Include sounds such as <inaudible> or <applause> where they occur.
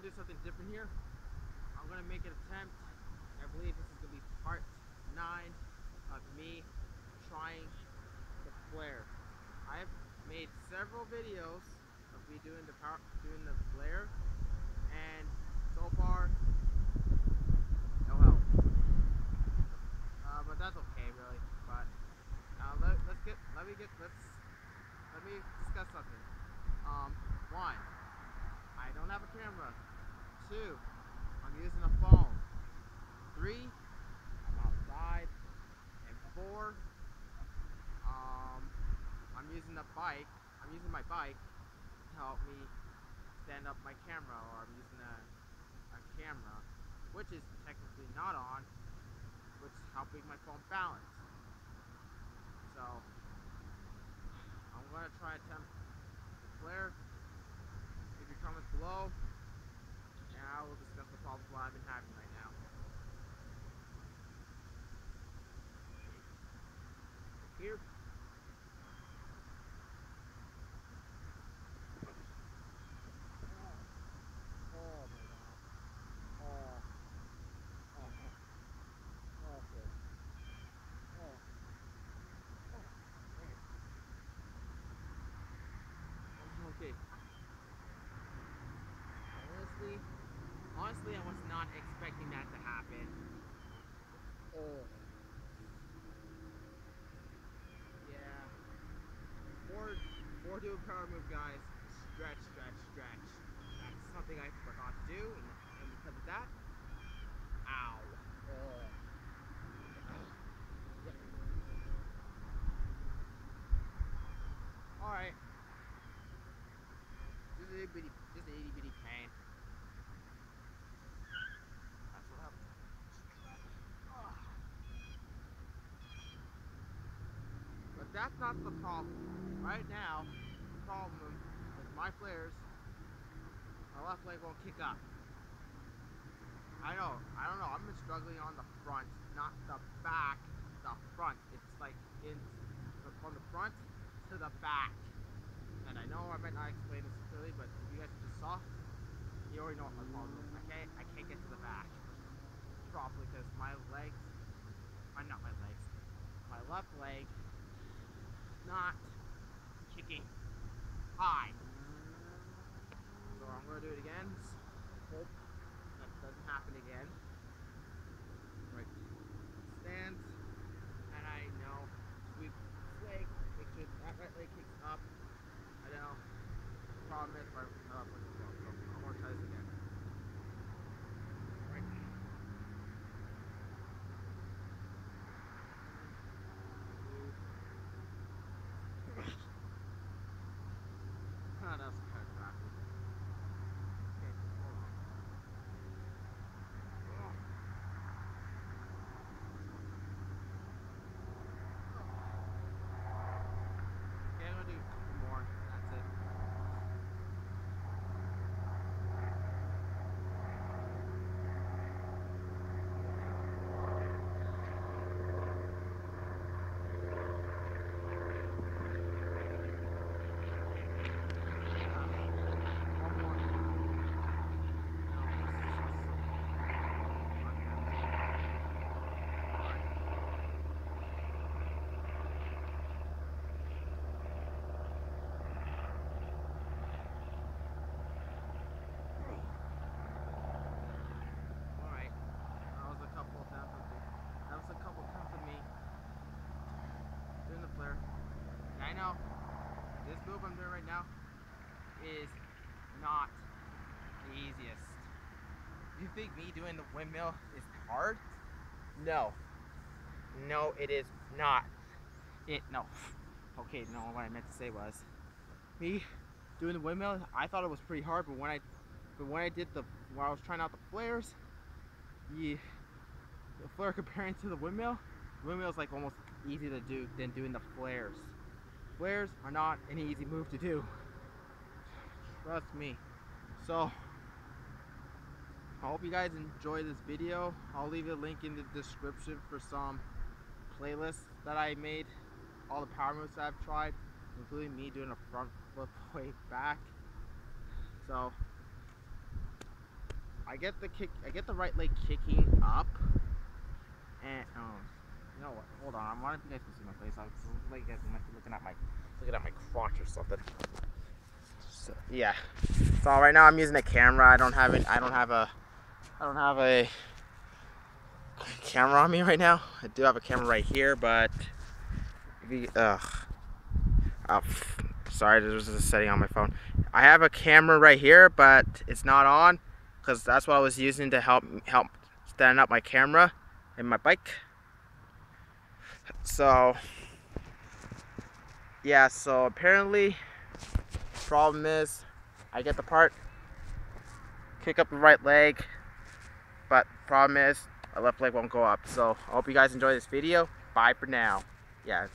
gonna do something different here. I'm gonna make an attempt. I believe this is gonna be part nine of me trying the flare. I have made several videos of me doing the power, doing the flare, and so far, no help. Uh, but that's okay, really. But uh, let, let's get, let me get, let's, let me discuss something. Um, one, don't have a camera. Two, I'm using a phone. Three, I'm outside. And four, um, I'm using a bike. I'm using my bike to help me stand up my camera, or I'm using a, a camera, which is technically not on, which is helping my phone balance. So, I'm try to attempt the flare. Comments below, and I will discuss the problems that I've been having right now. Here. Oh my god. Oh. Oh. Oh. Okay. Oh. Oh. man. Okay. Honestly, honestly, I was not expecting that to happen. Oh. Yeah. Before, before doing power move, guys, stretch, stretch, stretch. That's something I forgot to do, and, and because of that, ow. Oh. Alright. Just a itty bitty, just a itty bitty pain. That's what happened. Ah. That's not the problem. Right now, the problem is my flares, my left leg won't kick up. I know, I don't know, I've been struggling on the front, not the back, the front. It's like in from the front to the back. And I know I might not explain this clearly, but if you guys just saw, you already know what my problem is. I can't, I can't get to the back properly because my legs, I'm not my legs, my left leg not kicking high. So I'm gonna do it again. Hope that doesn't happen again. Right. Stand. And I know sweep this leg, make sure that right leg kicks up. I know. The problem is my my left leg is wrong. So I'm gonna try this again. Right. Ah, that's kind of crappy. Okay, hold on. Ugh. Okay, I'm gonna do a couple more. That's it. One more. No, Alright. That was a couple attempts of me. That was a couple attempts of me doing the flare. And I know this move I'm doing right now is not the easiest. You think me doing the windmill is hard? No. No, it is not. It no. Okay, no, what I meant to say was me doing the windmill, I thought it was pretty hard, but when I but when I did the when I was trying out the flares, yeah, the flare <laughs> comparing to the windmill, the windmill is like almost easy to do than doing the flares. Flares are not an easy move to do. Trust me. So, I hope you guys enjoy this video. I'll leave a link in the description for some playlists that I made. All the power moves that I've tried, including me doing a front flip <laughs> way back. So, I get the kick. I get the right leg kicking up, and um, you know what? Hold on. I if you guys can see my face. I was like guys looking at my looking at my crotch or something. So yeah. So right now I'm using a camera. I don't have it. I don't have a. I don't have a camera on me right now. I do have a camera right here, but ugh. Oh, sorry, this there's a setting on my phone. I have a camera right here, but it's not on because that's what I was using to help help stand up my camera and my bike. So yeah, so apparently problem is I get the part, kick up the right leg, but problem is my left leg won't go up. So I hope you guys enjoy this video. Bye for now. Yeah.